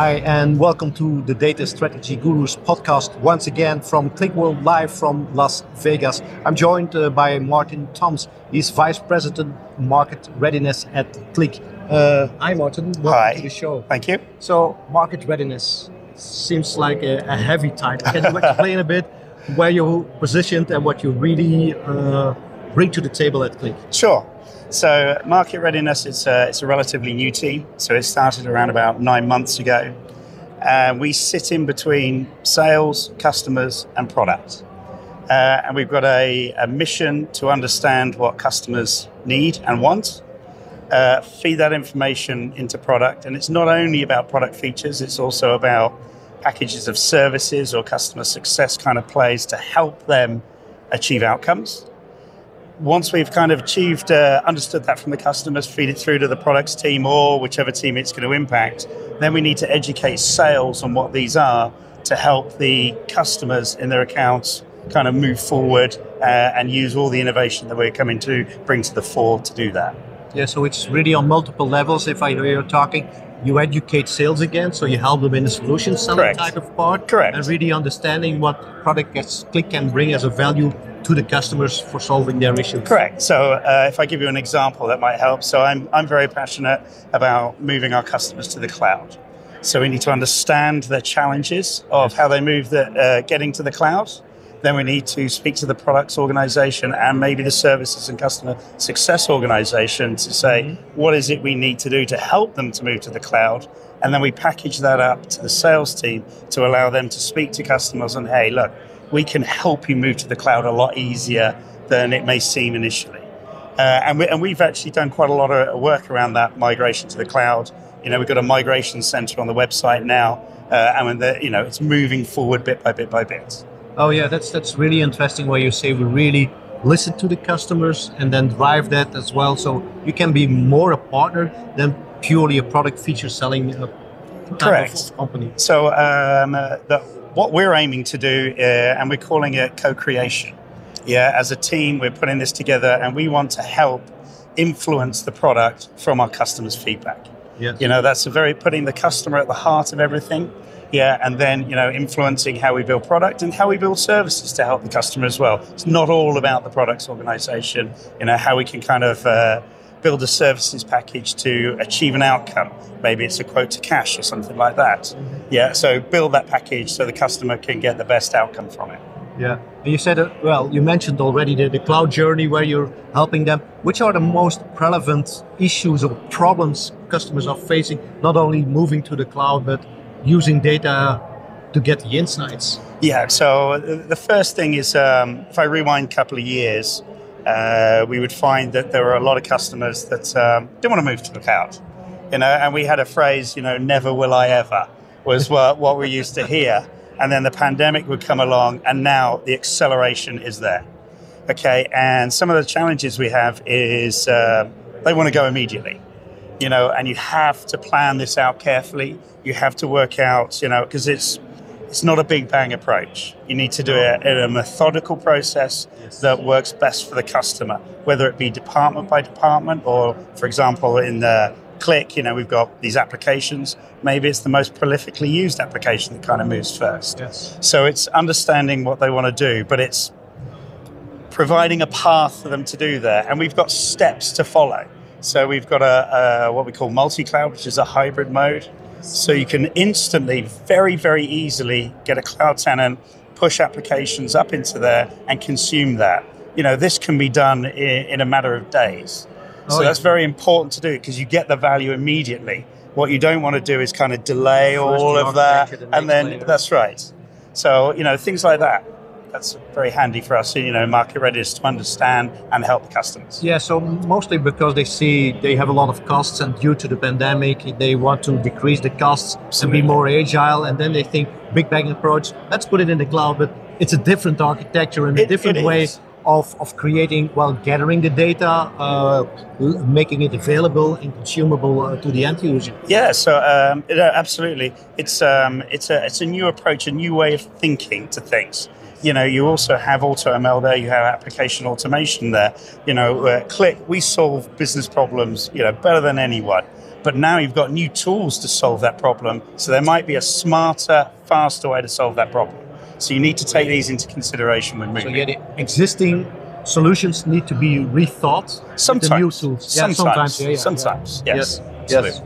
Hi, and welcome to the Data Strategy Gurus podcast once again from QlikWorld Live from Las Vegas. I'm joined uh, by Martin Tombs. He's Vice President Market Readiness at Qlik. Uh, hi, Martin. Welcome Hi. to the show. Thank you. So, market readiness seems like a, a heavy title. Can you explain a bit where you're positioned and what you really uh, bring to the table at Qlik? Sure. So, market readiness is a, it's a relatively new team. So, it started around about nine months ago. And we sit in between sales, customers, and product. Uh, and we've got a, a mission to understand what customers need and want, uh, feed that information into product. And it's not only about product features, it's also about packages of services or customer success kind of plays to help them achieve outcomes. Once we've kind of achieved, uh, understood that from the customers, feed it through to the products team or whichever team it's going to impact, then we need to educate sales on what these are to help the customers in their accounts kind of move forward uh, and use all the innovation that we're coming to bring to the fore to do that. Yeah, so it's really on multiple levels. If I hear you're talking, you educate sales again, so you help them in the solution selling Correct. type of part. Correct. And really understanding what product gets Qlik can bring as a value to the customers for solving their issues. Correct. So, uh, if I give you an example that might help, so I'm, I'm very passionate about moving our customers to the cloud. So, we need to understand the challenges of how they move the, uh, getting to the cloud. Then we need to speak to the products organization and maybe the services and customer success organization to say, what is it we need to do to help them to move to the cloud? And then we package that up to the sales team to allow them to speak to customers and, hey, look, we can help you move to the cloud a lot easier than it may seem initially. Uh, and, we, and we've actually done quite a lot of work around that migration to the cloud. You know, we've got a migration center on the website now, uh, and the, you know, it's moving forward bit by bit by bit. Oh yeah, that's that's really interesting. Where you say we really listen to the customers and then drive that as well. So you can be more a partner than purely a product feature selling uh, Correct. company. So um, uh, the, what we're aiming to do, uh, and we're calling it co-creation. Yeah, as a team, we're putting this together, and we want to help influence the product from our customers' feedback. Yes. You know, that's a very putting the customer at the heart of everything. Yeah, and then you know, influencing how we build product and how we build services to help the customer as well. It's not all about the products organization. You know, how we can kind of uh, build a services package to achieve an outcome. Maybe it's a quote to cash or something like that. Yeah, so build that package so the customer can get the best outcome from it. Yeah. And you said, uh, well, you mentioned already the, the cloud journey where you're helping them. Which are the most relevant issues or problems customers are facing, not only moving to the cloud, but using data to get the insights? Yeah, so the the first thing is um, if I rewind a couple of years, uh, we would find that there were a lot of customers that um, didn't want to move to the cloud. You know, and we had a phrase, you know, never will I ever was what, what we used to hear. And then the pandemic would come along, and now the acceleration is there. Okay, and some of the challenges we have is uh, they want to go immediately you know, and you have to plan this out carefully. You have to work out, you know, because it's it's not a big bang approach. You need to do it in a methodical process that works best for the customer, whether it be department by department or, for example, in the Qlik, you know, we've got these applications. Maybe it's the most prolifically used application that kind of moves first. Yes. So it's understanding what they want to do, but it's providing a path for them to do that. And we've got steps to follow. So we've got a, a what we call multi-cloud, which is a hybrid mode. So you can instantly, very, very easily get a cloud tenant, push applications up into there and consume that. You know, this can be done in, in a matter of days. Oh, so yeah. that's very important to do because you get the value immediately. What you don't want to do is kind of delay First all of that, then and then later. that's right. So you know things like that. That's very handy for us. You know, market readiness to understand and help customers. Yeah, so mostly because they see they have a lot of costs, and due to the pandemic, they want to decrease the costs and be more agile. And then they think big bang approach. Let's put it in the cloud, but it's a different architecture and a different it way is. of, of creating, well, gathering the data, uh, making it available and consumable uh, to the end user. Yeah, so um, it- absolutely, it's um, it's a it's a new approach, a new way of thinking to things. You know, you also have AutoML there, you have application automation there. You know, uh, Qlik, we solve business problems, you know, better than anyone. But now you've got new tools to solve that problem. So there might be a smarter, faster way to solve that problem. So you need to take these into consideration when moving. So yeah, the existing solutions need to be rethought. Sometimes. The new tools. Sometimes. Yeah, sometimes. Yeah, yeah, sometimes. Yes. Yes. yes.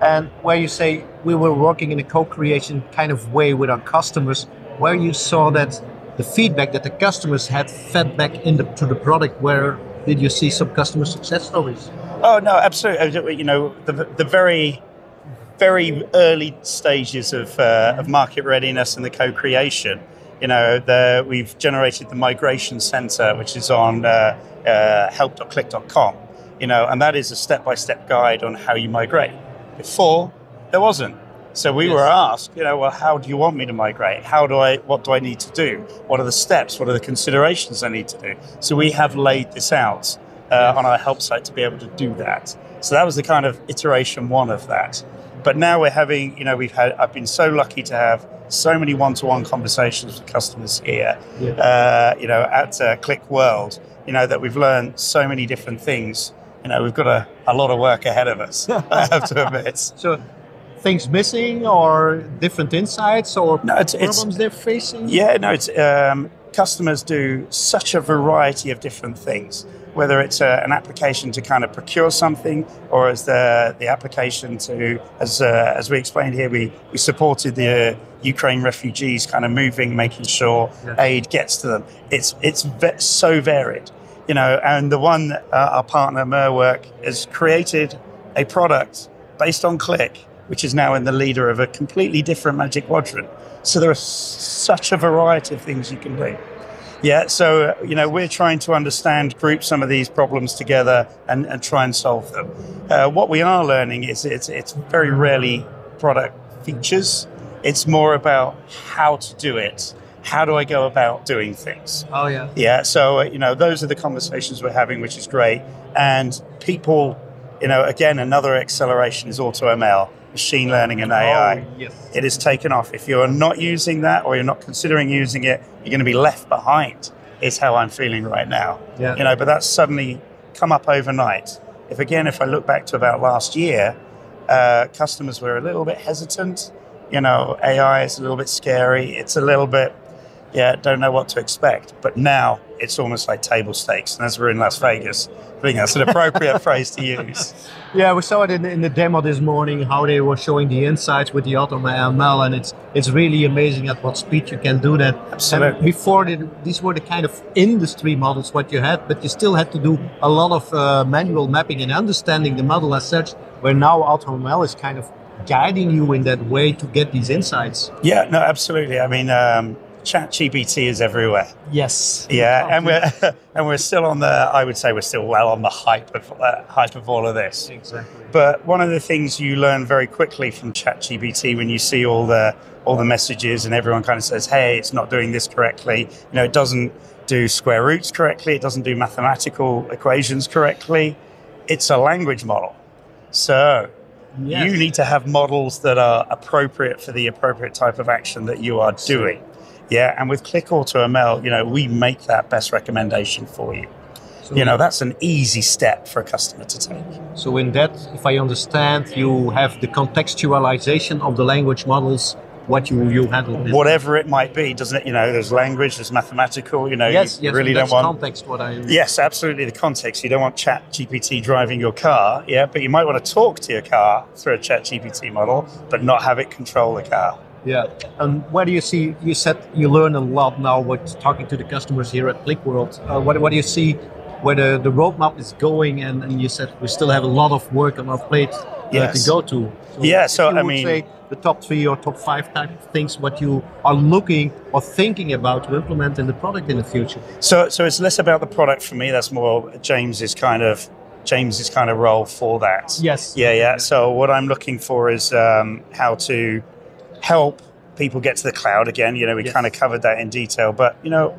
And where you say we were working in a co-creation kind of way with our customers, where you saw that the feedback that the customers had fed back into the product, where did you see some customer success stories? Oh no, absolutely. You know, the the very very early stages of uh, of market readiness and the co-creation. You know, the, we've generated the migration center, which is on uh, uh, help.qlik.com. You know, and that is a step-by-step guide on how you migrate. Before, there wasn't. So we yes. were asked, you know, well, how do you want me to migrate? How do I? What do I need to do? What are the steps? What are the considerations I need to do? So we have laid this out uh, on our help site to be able to do that. So that was the kind of iteration one of that. But now we're having, you know, we've had. I've been so lucky to have so many one-to-one conversations with customers here. Yeah. Uh, you know, at uh, Qlik World, you know that we've learned so many different things. You know, we've got a, a lot of work ahead of us. I have to admit. So things missing or different insights or no, it's, problems it's, they're facing? Yeah, no, it's um, customers do such a variety of different things. Whether it's uh, an application to kind of procure something, or as the the application to, as uh, as we explained here, we, we supported the uh, Ukraine refugees, kind of moving, making sure yeah. aid gets to them. It's it's ve- so varied, you know. And the one uh, our partner Merwork has created a product based on Qlik which is now in the leader of a completely different Magic Quadrant. So there are such a variety of things you can do. Yeah, so uh, you know we're trying to understand, group some of these problems together, and, and try and solve them. Uh, what we are learning is it's it's very rarely product features. It's more about how to do it. How do I go about doing things? Oh yeah. Yeah. So uh, you know those are the conversations we're having, which is great. And people, you know, again, another acceleration is AutoML machine learning and AI. Oh, yes. It is taken off. If you're not using that or you're not considering using it, you're going to be left behind. Is how I'm feeling right now. Yeah. You know, but that's suddenly come up overnight. If again, if I look back to about last year, uh, customers were a little bit hesitant. You know, AI is a little bit scary. It's a little bit, yeah, don't know what to expect. But now it's almost like table stakes. And as we're in Las Vegas, I think that's an appropriate phrase to use. Yeah, we saw it in, in, the demo this morning how they were showing the insights with the AutoML, and it's it's really amazing at what speed you can do that. Absolutely. And before, the, these were the kind of industry models what you had, but you still had to do a lot of uh, manual mapping and understanding the model as such. Where now AutoML is kind of guiding you in that way to get these insights. Yeah, no, absolutely. I mean. Um, ChatGPT is everywhere. Yes. Yeah, and we're and we're still on the. I would say we're still well on the hype of uh, hype of all of this. Exactly. But one of the things you learn very quickly from ChatGPT when you see all the all the messages and everyone kind of says, "Hey, it's not doing this correctly." You know, it doesn't do square roots correctly. It doesn't do mathematical equations correctly. It's a language model. So Yes. You need to have models that are appropriate for the appropriate type of action that you are doing. Yeah, and with Qlik AutoML, you know, we make that best recommendation for you. So you know, that's an easy step for a customer to take. So in that, if I understand, you have the contextualization of the language models what you you handle whatever it might be doesn't it you know there's language there's mathematical you know yes, you yes, really don't want context what i yes absolutely the context you don't want chat gpt driving your car yeah but you might want to talk to your car through a chat gpt model but not have it control the car yeah, and where do you see? You said you learn a lot now with talking to the customers here at Qlik World. Uh, what, what do you see where the, the roadmap is going? And, and you said we still have a lot of work on our plate uh, yes. to go to. So yeah, so I mean, say the top three or top five type of things what you are looking or thinking about to implement in the product in the future. So, so it's less about the product for me. That's more James's kind of James's kind of role for that. Yes. Yeah, yeah. So what I'm looking for is um, how to help people get to the cloud again. You know, we yes. kind of covered that in detail. But, you know,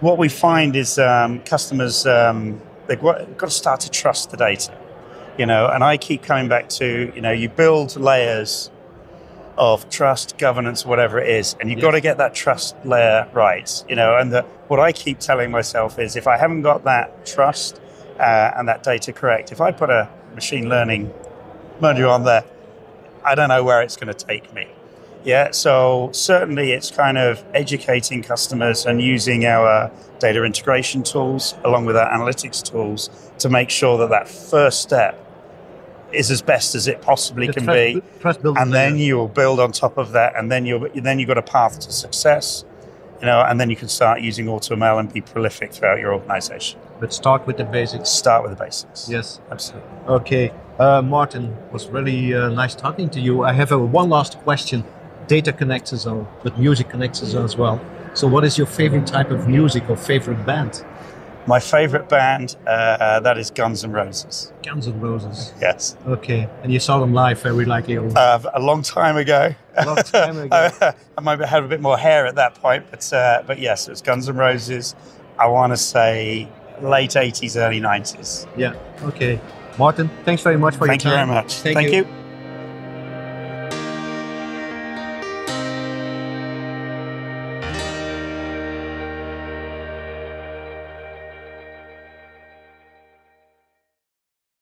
what we find is um, customers, um, they've got, got to start to trust the data. You know, and I keep coming back to, you know, you build layers of trust, governance, whatever it is, and you've yes. got to get that trust layer right. You know, and the, what I keep telling myself is if I haven't got that trust uh, and that data correct, if I put a machine learning module on there. I don't know where it's going to take me. Yeah, so certainly it's kind of educating customers and using our data integration tools along with our analytics tools to make sure that that first step is as best as it possibly The can be, and then you will build on top of that, and then you will then you've got a path to success, you know, and then you can start using AutoML and be prolific throughout your organization. But start with the basics. Start with the basics. Yes. absolutely. Okay, uh, Martin, was really uh, nice talking to you. I have a one last question. Data connects us all, but music connects us as well. So, what is your favorite type of music or favorite band? My favorite band uh, that is Guns N' Roses. Guns N' Roses. Yes, Okay, and you saw them live very likely. uh, a long time ago. A long time ago. I might have had a bit more hair at that point, but uh, but yes, it was Guns N' Roses. I want to say late '80s, early '90s. yeah. Okay, Martin, thanks very much for Thank you very much. Thank Thank you. you.